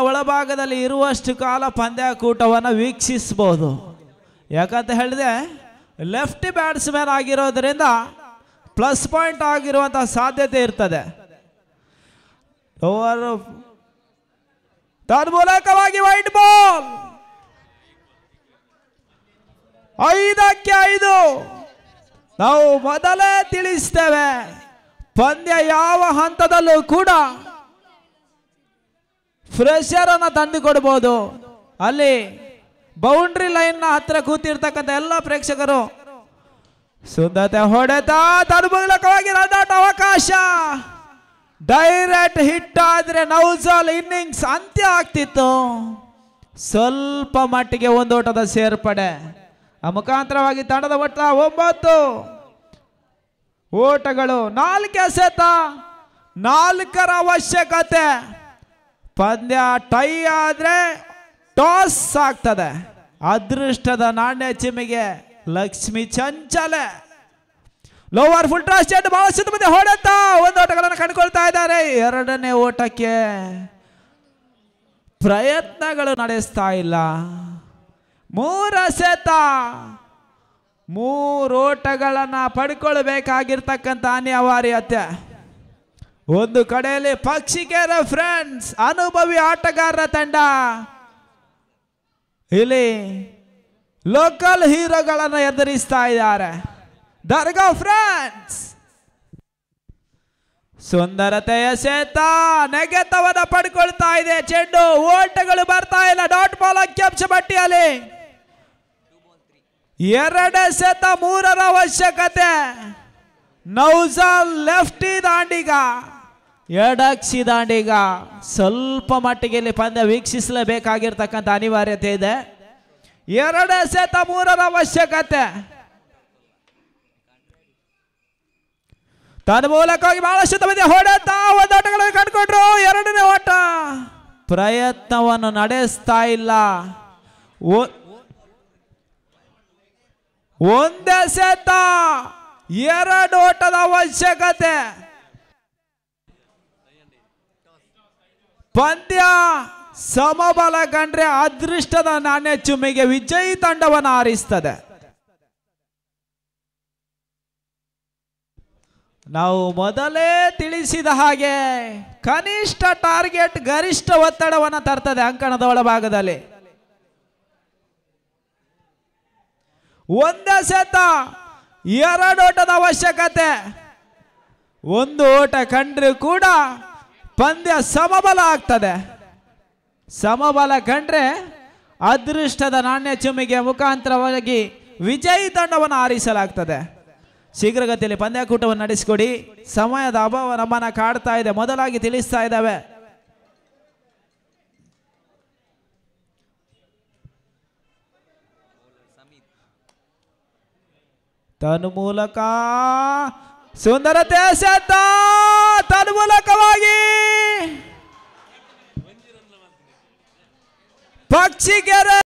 ಒಳಭಾಗದಲ್ಲಿ ಇರುವಷ್ಟು ಕಾಲ ಪಂದ್ಯಾಕೂಟವನ್ನು ವೀಕ್ಷಿಸಬಹುದು ಯಾಕಂತ ಹೇಳಿದ್ರೆ ಲೆಫ್ಟ್ ಬ್ಯಾಟ್ಸ್ಮನ್ ಆಗಿರೋದ್ರಿಂದ ಪ್ಲಸ್ ಪಾಯಿಂಟ್ ಆಗಿರುವಂಥ ಸಾಧ್ಯತೆ ಇರ್ತದೆ. ಓವರ್ ತನ್ಮೂಲಕವಾಗಿ ವೈಟ್ ಬಾಲ್ ಐದಕ್ಕೆ ಐದು. ನಾವು ಮೊದಲೇ ತಿಳಿಸ್ತೇವೆ, ಪಂದ್ಯ ಯಾವ ಹಂತದಲ್ಲೂ ಕೂಡ ಫ್ರೆಶರ್ ಅನ್ನ ತಂದು ಕೊಡ್ಬೋದು. ಅಲ್ಲಿ ಬೌಂಡ್ರಿ ಲೈನ್ನ ಹತ್ರ ಕೂತಿರ್ತಕ್ಕಂಥ ಎಲ್ಲ ಪ್ರೇಕ್ಷಕರು ಸುಂದತೆ ಹೊಡೆತ ತನುಮೂಲಕವಾಗಿ ರನ್ನಾಟ ಅವಕಾಶ. ಡೈರೆಕ್ಟ್ ಹಿಟ್ ಆದ್ರೆ ನೌಜಾಲ್ ಇನ್ನಿಂಗ್ಸ್ ಅಂತ್ಯ ಆಗ್ತಿತ್ತು. ಸ್ವಲ್ಪ ಮಟ್ಟಿಗೆ ಒಂದು ಓಟದ ಸೇರ್ಪಡೆ. ಆ ಮುಖಾಂತರವಾಗಿ ತಂಡದ ಒಟ್ಟ ಒಂಬತ್ತು. ಓಟಗಳು ನಾಲ್ಕು ಎಸೆತ ನಾಲ್ಕರ ಅವಶ್ಯಕತೆ. ಪಂದ್ಯ ಟೈ ಆದರೆ ಟಾಸ್ ಆಗ್ತದೆ. ಅದೃಷ್ಟದ ನಾಣ್ಯ ಚಿಮ್ಮಿಗೆ ಲಕ್ಷ್ಮಿ ಚಂಚಲೆ. ಲೋವರ್ ಫುಲ್ ಚೆಂಡು ಬಹಳಷ್ಟು ಮುಂದೆ ಹೊಡೆತ. ಒಂದು ಓಟಗಳನ್ನು ಕಂಡುಕೊಳ್ತಾ ಇದ್ದಾರೆ. ಎರಡನೇ ಓಟಕ್ಕೆ ಪ್ರಯತ್ನಗಳು ನಡೆಸ್ತಾ ಇಲ್ಲ. ಮೂರ ಸೆತ. ಮೂರು ಓಟಗಳನ್ನು ಪಡ್ಕೊಳ್ಬೇಕಾಗಿರ್ತಕ್ಕಂಥ ಅನಿವಾರ್ಯತೆ. ಒಂದು ಕಡೆಯಲ್ಲಿ ಪಕ್ಷಿಕೇರ ಫ್ರೆಂಡ್ಸ್ ಅನುಭವಿ ಆಟಗಾರರ ತಂಡ. ಇಲ್ಲಿ ಲೋಕಲ್ ಹೀರೋಗಳನ್ನು ಎದುರಿಸ್ತಾ ಇದ್ದಾರೆ. ದರ್ಗಾ ಫ್ರೆಂಡ್ಸ್ ಸುಂದರತೆಯ ಶೇತ ನೆಗೆತವನ್ನ ಪಡ್ಕೊಳ್ತಾ ಇದೆ. ಚೆಂಡು ಓಟಗಳು ಬರ್ತಾ ಇಲ್ಲ. ಡಾಟ್ ಬಾಲ್ ಅಂಕಿಅಂಶ ಬಟ್ಟಿಯಲ್ಲಿ. ಎರಡೇ ಶೇತ ಮೂರರ ಅವಶ್ಯಕತೆ. ನೌಜಾಲ್ ಲೆಫ್ಟ್ ದಾಂಡಿಗ. ಎಡಕ್ಸಿ ದಾಂಡಿಗ. ಸ್ವಲ್ಪ ಮಟ್ಟಿಗೆ ಇಲ್ಲಿ ಪಂದ್ಯ ವೀಕ್ಷಿಸಲೇಬೇಕಾಗಿರ್ತಕ್ಕಂಥ ಅನಿವಾರ್ಯತೆ ಇದೆ. ಎರಡೇ ಸೆತ ಮೂರರ ಅವಶ್ಯಕತೆ. ತನ್ನ ಮೂಲಕವಾಗಿ ಬಹಳಷ್ಟು ಮಂದಿ ಹೊಡೆತಾ ಒಂದು ಆಟಗಳನ್ನು ಕಂಡುಕೊಂಡ್ರು. ಎರಡನೇ ಓಟ. ಪ್ರಯತ್ನವನ್ನು ನಡೆಸ್ತಾ ಇಲ್ಲ. ಒಂದೇ ಎರಡು ಓಟದ ಅವಶ್ಯಕತೆ. ಪಂದ್ಯ ಸಮಬಲ ಕಂಡ್ರೆ ಅದೃಷ್ಟದ ನಾಣ್ಯ ಚುಮ್ಮಿಗೆ ವಿಜಯಿ ತಂಡವನ್ನು ಆರಿಸ್ತದೆ. ನಾವು ಮೊದಲೇ ತಿಳಿಸಿದ ಹಾಗೆ ಕನಿಷ್ಠ ಟಾರ್ಗೆಟ್ ಗರಿಷ್ಠ ಒತ್ತಡವನ್ನು ತರ್ತದೆ ಅಂಕಣದ ಒಳಭಾಗದಲ್ಲಿ. ಒಂದೇ ಸೆತ ಎರಡು ಓಟದ ಅವಶ್ಯಕತೆ. ಒಂದು ಓಟ ಕಂಡ್ರೆ ಕೂಡ ಪಂದ್ಯ ಸಮಬಲ ಆಗ್ತದೆ. ಸಮಬಲ ಕಂಡ್ರೆ ಅದೃಷ್ಟದ ನಾಣ್ಯ ಚುಮ್ಮಿಗೆ ಮುಖಾಂತರವಾಗಿ ವಿಜಯಿ ತಂಡವನ್ನು ಆರಿಸಲಾಗ್ತದೆ. ಶೀಘ್ರಗತಿಯಲ್ಲಿ ಪಂದ್ಯಾಕೂಟವನ್ನು ನಡೆಸಿಕೊಡಿ. ಸಮಯದ ಅಭಾವ ನಮ್ಮನ್ನ ಕಾಡ್ತಾ ಇದೆ. ಮೊದಲಾಗಿ ತಿಳಿಸ್ತಾ ಇದ್ದಾವೆ. ತನ್ಮೂಲಕ ಸುಂದರತೆ ಸೆತ ತನ್ಮೂಲಕವಾಗಿ ಪಕ್ಷಿಗೆರೆ